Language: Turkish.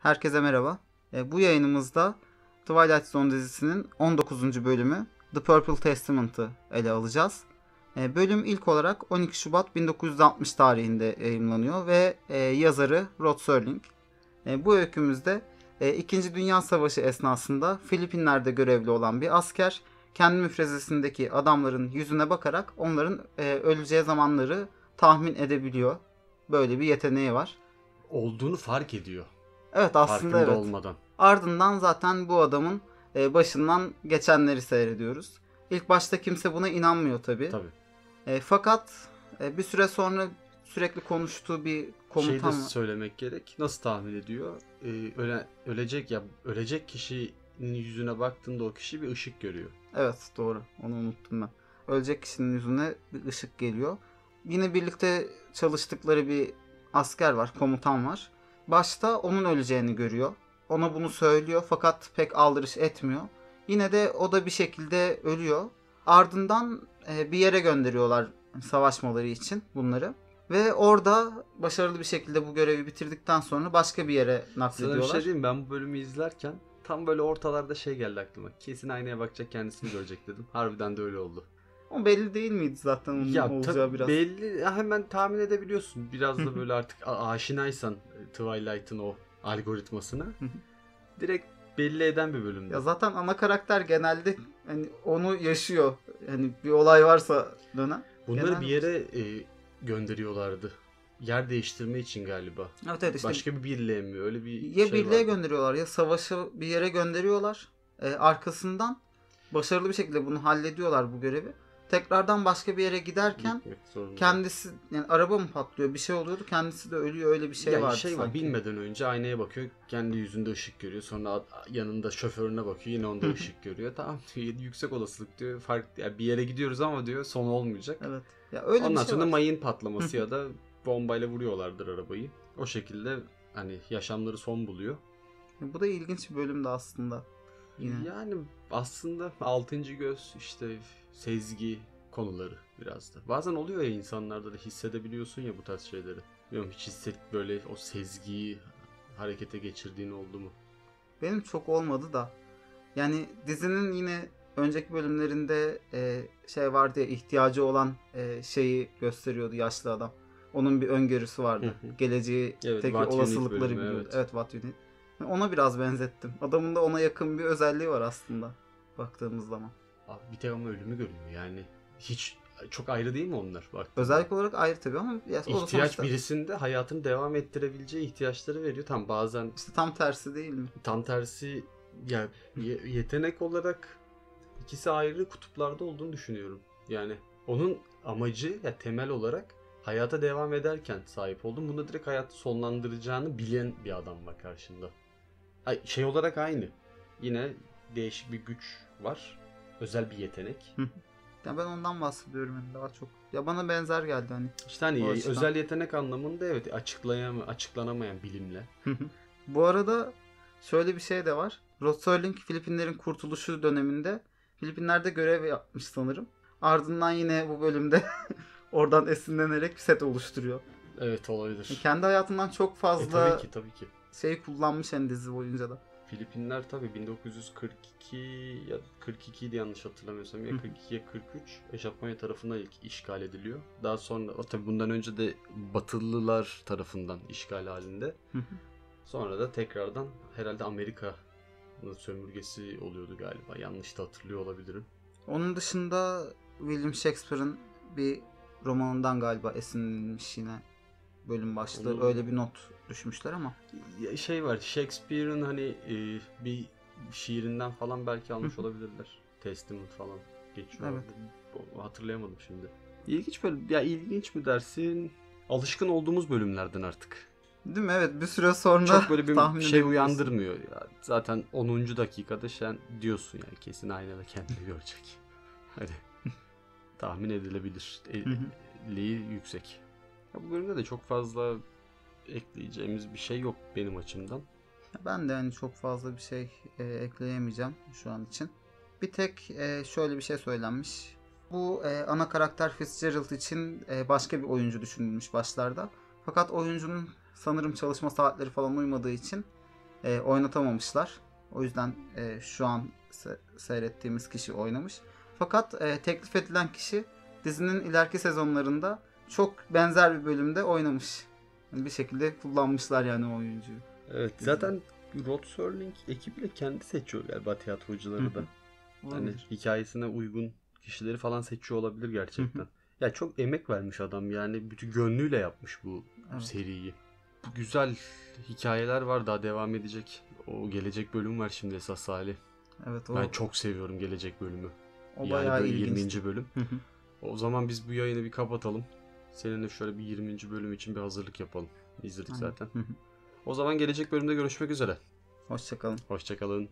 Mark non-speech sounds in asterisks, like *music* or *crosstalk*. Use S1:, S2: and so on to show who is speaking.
S1: Herkese merhaba. E, bu yayınımızda Twilight Zone dizisinin 19. bölümü The Purple Testament'ı ele alacağız. E, bölüm ilk olarak 12 Şubat 1960 tarihinde yayınlanıyor ve e, yazarı Rod Serling. E, bu öykümüzde e, İkinci Dünya Savaşı esnasında Filipinler'de görevli olan bir asker kendi müfrezesindeki adamların yüzüne bakarak onların e, öleceği zamanları tahmin edebiliyor. Böyle bir yeteneği var.
S2: Olduğunu fark ediyor.
S1: Evet aslında
S2: farkında
S1: evet.
S2: olmadan.
S1: Ardından zaten bu adamın e, başından geçenleri seyrediyoruz. İlk başta kimse buna inanmıyor tabii.
S2: Tabii.
S1: E, fakat e, bir süre sonra sürekli konuştuğu bir
S2: Şey de
S1: komutan var.
S2: söylemek gerek. Nasıl tahmin ediyor? Ee, öle, ölecek ya ölecek kişinin yüzüne baktığında o kişi bir ışık görüyor.
S1: Evet doğru onu unuttum ben. Ölecek kişinin yüzüne bir ışık geliyor. Yine birlikte çalıştıkları bir asker var, komutan var. Başta onun öleceğini görüyor. Ona bunu söylüyor fakat pek aldırış etmiyor. Yine de o da bir şekilde ölüyor. Ardından e, bir yere gönderiyorlar savaşmaları için bunları. Ve orada başarılı bir şekilde bu görevi bitirdikten sonra başka bir yere
S2: Sana bir
S1: naklediyorlar.
S2: şey diyeyim ben bu bölümü izlerken tam böyle ortalarda şey geldi aklıma. Kesin aynaya bakacak kendisini görecek dedim. Harbiden de öyle oldu.
S1: O belli değil miydi zaten onun
S2: Ya
S1: olacağı biraz?
S2: belli hemen tahmin edebiliyorsun. Biraz da böyle artık aşinaysan e, Twilight'ın o algoritmasına. direkt belli eden bir bölümdü.
S1: Ya zaten ana karakter genelde hani onu yaşıyor. Hani bir olay varsa dönen.
S2: Bunları bir yere e, gönderiyorlardı. Yer değiştirme için galiba.
S1: Evet evet işte
S2: Başka bir birliğe mi? Öyle bir
S1: ya
S2: şey
S1: birliğe
S2: vardı.
S1: gönderiyorlar ya savaşı bir yere gönderiyorlar. Ee, arkasından başarılı bir şekilde bunu hallediyorlar bu görevi. Tekrardan başka bir yere giderken kendisi yani araba mı patlıyor bir şey oluyordu kendisi de ölüyor öyle bir şey
S2: yani
S1: vardı
S2: şey var
S1: sanki.
S2: bilmeden önce aynaya bakıyor kendi yüzünde ışık görüyor sonra yanında şoförüne bakıyor yine onda *laughs* ışık görüyor tamam diyor yüksek olasılık diyor fark yani bir yere gidiyoruz ama diyor son olmayacak.
S1: Evet. Ya öyle
S2: Ondan
S1: bir şey
S2: sonra
S1: var.
S2: mayın *laughs* patlaması ya da bombayla vuruyorlardır arabayı. O şekilde hani yaşamları son buluyor.
S1: Bu da ilginç bir bölümdü aslında. Yine.
S2: Yani aslında altıncı göz işte sezgi konuları biraz da. Bazen oluyor ya insanlarda da hissedebiliyorsun ya bu tarz şeyleri. Bilmiyorum hiç hisset böyle o sezgiyi harekete geçirdiğin oldu mu?
S1: Benim çok olmadı da. Yani dizinin yine önceki bölümlerinde e, şey vardı ya ihtiyacı olan e, şeyi gösteriyordu yaşlı adam. Onun bir öngörüsü vardı. Geleceği
S2: Evet,
S1: tek olasılıkları
S2: bölümü,
S1: biliyordu.
S2: evet.
S1: Evet. What. Ona biraz benzettim. Adamın da ona yakın bir özelliği var aslında baktığımız zaman.
S2: Abi bir tek ama ölümü görüyor yani. Hiç çok ayrı değil mi onlar? Bak.
S1: Özellik olarak ayrı tabii ama ya,
S2: ihtiyaç
S1: sonuçta
S2: birisinde hayatını devam ettirebileceği ihtiyaçları veriyor. Tam bazen
S1: işte tam tersi değil mi?
S2: tam tersi ya ye- yetenek olarak ikisi ayrı kutuplarda olduğunu düşünüyorum. Yani onun amacı ya temel olarak hayata devam ederken sahip oldum. Bunda direkt hayatı sonlandıracağını bilen bir adam var karşında. Ay, şey olarak aynı. Yine değişik bir güç var. Özel bir yetenek.
S1: Ya ben ondan bahsediyorum yani daha çok. Ya bana benzer geldi hani.
S2: İşte hani
S1: O açıdan.
S2: özel yetenek anlamında evet açıklayam açıklanamayan bilimle.
S1: Bu arada şöyle bir şey de var. Rod Serling Filipinlerin kurtuluşu döneminde Filipinler'de görev yapmış sanırım. Ardından yine bu bölümde *laughs* oradan esinlenerek bir set oluşturuyor.
S2: Evet olabilir.
S1: Kendi hayatından çok
S2: E,
S1: fazla
S2: tabii ki tabii ki.
S1: şey kullanmış hani dizi boyunca da.
S2: Filipinler tabii 1942 ya 42 idi yanlış hatırlamıyorsam ya
S1: Hı hı.
S2: 42 ya 43 e, Japonya tarafından ilk işgal ediliyor. Daha sonra o tabii bundan önce de Batılılar tarafından işgal halinde. Sonra da tekrardan herhalde Amerika'nın sömürgesi oluyordu galiba. Yanlış da hatırlıyor olabilirim.
S1: Onun dışında William Shakespeare'ın bir romanından galiba esinlenilmiş yine bölüm başlığı.
S2: Onu-
S1: Öyle bir not düşmüşler ama.
S2: Şey var Shakespeare'ın hani e, bir şiirinden falan belki almış
S1: Hı
S2: olabilirler. Testament falan geçiyor.
S1: Evet.
S2: Hatırlayamadım şimdi. İlginç bölüm. Ya ilginç mi dersin? Alışkın olduğumuz bölümlerden artık.
S1: Değil mi? Evet bir süre sonra
S2: Çok böyle bir şey uyandırmıyor. Ya. Zaten 10. dakikada sen diyorsun yani kesin aynada kendini görecek. *laughs* Hadi. Tahmin edilebilir. Liği yüksek. Ya bu bölümde de çok fazla ekleyeceğimiz bir şey yok benim açımdan.
S1: Ben de hani çok fazla bir şey e, ekleyemeyeceğim şu an için. Bir tek e, şöyle bir şey söylenmiş. Bu e, ana karakter Fitzgerald için e, başka bir oyuncu düşünülmüş başlarda. Fakat oyuncunun sanırım çalışma saatleri falan uymadığı için e, oynatamamışlar. O yüzden e, şu an se- seyrettiğimiz kişi oynamış. Fakat e, teklif edilen kişi dizinin ileriki sezonlarında çok benzer bir bölümde oynamış. Yani bir şekilde kullanmışlar yani o oyuncuyu.
S2: Evet zaten Rod Serling ekibiyle kendi seçiyor galiba tiyatrocuları da. Hani hikayesine uygun kişileri falan seçiyor olabilir gerçekten. ya çok emek vermiş adam yani bütün gönlüyle yapmış bu
S1: Evet.
S2: seriyi. Bu güzel hikayeler var daha devam edecek. O gelecek bölüm var şimdi esas hali.
S1: Evet o,
S2: Ben çok seviyorum gelecek bölümü.
S1: o
S2: yani
S1: bayağı
S2: böyle
S1: ilginç.
S2: 20. bölüm. O zaman biz bu yayını bir kapatalım. Seninle şöyle bir 20. bölüm için bir hazırlık yapalım. İzledik
S1: Aynen.
S2: zaten. O zaman gelecek bölümde görüşmek üzere.
S1: Hoşçakalın.
S2: Hoşçakalın.